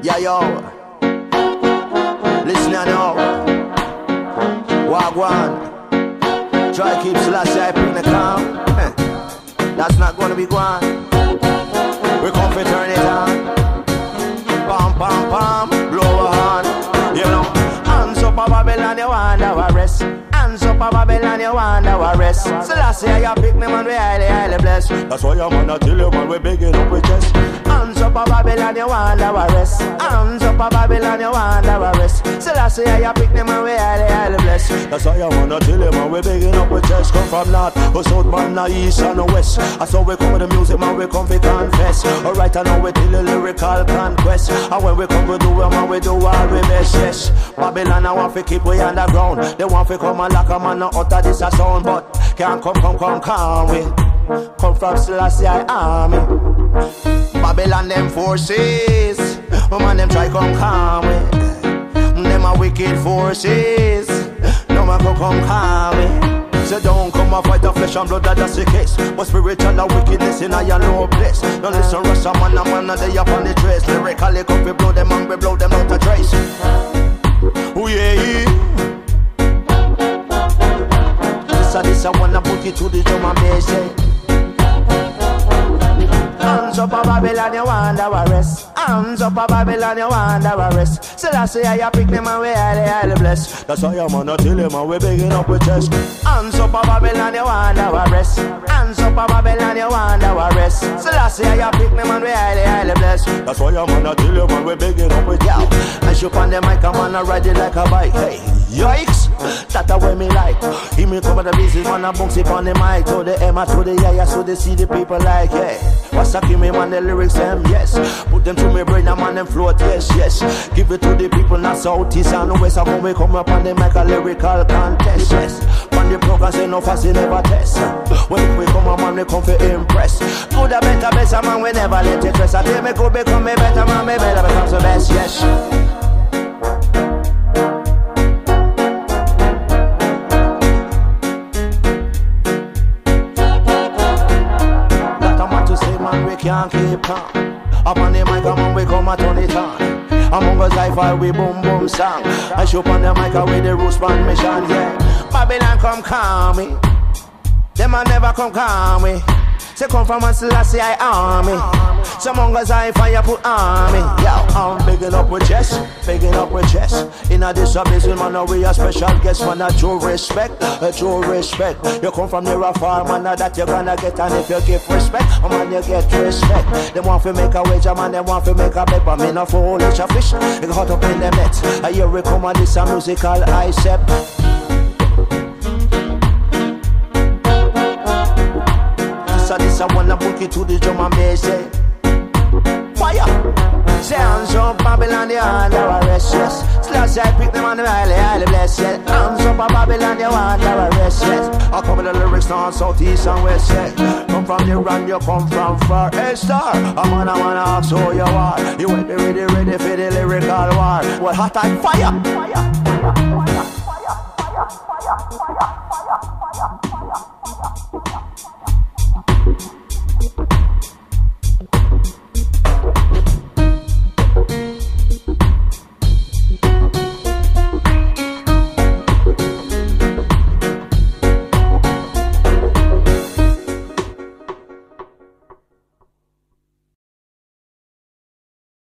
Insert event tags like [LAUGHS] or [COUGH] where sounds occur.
Yeah, yo. Listen now. Wagwan. Try keep Selassie I pick the calm. [LAUGHS] That's not gonna be gone. We come to turn it on. Pam, pam, pam. Blow a horn. You know. Hands up a Babylon, you want our rest. Hands up a Babylon, you want our rest. Year you pick them and we highly, highly blessed. That's why I'm gonna tell you man, we begging up with chest. Hands up a Babylon, you want our rest. Hands up a Babylon, you want our rest. So last year you pick them and we highly, highly blessed. That's why I wanna tell you man, we begging up with chest. Come from north, or south, man, the east and the west. I saw we come with the music, man, we come to confess. Alright, I know we tell the lyrical conquest. And when we come, we do it, man, we do we best, yes. Babylon, I want to keep we underground. They want to come and lock a man, not utter this a sound, but can't come, come, come, come we. Come from Selassie army. Babylon, them forces. Oh man, them try come calm we. Mm, them a wicked forces. No man come come calm we. So don't come and fight the flesh and blood, that that's the case. But spiritual and wickedness in a no place. Don't listen, rush a man, a man, they up on the trace. Lyrically, come we blow them and we blow them out a trace. Oh yeah. This a this a wanna put it to the drum and bass, yeah. Hands up a Babylon, you want our rest. Hands up a Babylon, you want our rest. So that's why you pick them and we highly, highly blessed. That's why I'm gonna tell him and we begging up with chest. Hands up a Babylon, you want our rest. Hands up a Babylon, you want our rest. So that's why you pick them and we highly, highly blessed. That's why I'm gonna tell him and we begging up with you. And shoot on the mic, I'm gonna ride it like a bike. Hey, yikes! That's the way me like. He me cover the business, man, I bounce it on the mic. To the M, to the yeah, so they see the people like, yeah. What's up, give me man, the lyrics, them, yes. Put them to me brain, I'm on them float, yes, yes. Give it to the people, not south, east, and west. And when we come up on the mic, a lyrical contest, yes. On the program, say no fussy, never test. When we come up, man, we come for impress. Good, a better, better, man, we never let it rest. I tell me, good, become me better, man, me better become the best, yes. Can't keep calm. Up on the mic, man, we come and turn it on. Mungo's Hi Fi we boom boom song. I show up on the mic with the roots band mission, yeah. Babylon come calm me. Them a never come calm me. Say come from a Selassie I army. Mungo's Hi Fi put army. Yeah, I'm bigging up with chest, bigging up with chest. In a this man, we a special guest man. A true respect, a true respect. You come from near a farm man, that you're gonna get. And if you give respect, a man you get respect. Them want to make a wage, a man them want to make a bet. But me no foolish a fish. You hot up in the net. I year we come and this a musical I step. A this a wanna book it to the drum and bass, yeah. Fire! Up Babylon, you want our rest, yes. Selassie I pick them on the highly, highly blessed, yes. Arms up a Babylon, you want our rest, yes. I come with the lyrics north, south, east and west, yeah. Come from the run, you come from far, a star. I'm on, I wanna ask who you are. You ready, ready, ready for the lyrical war. Well, hot! Fire! Fire! Fire!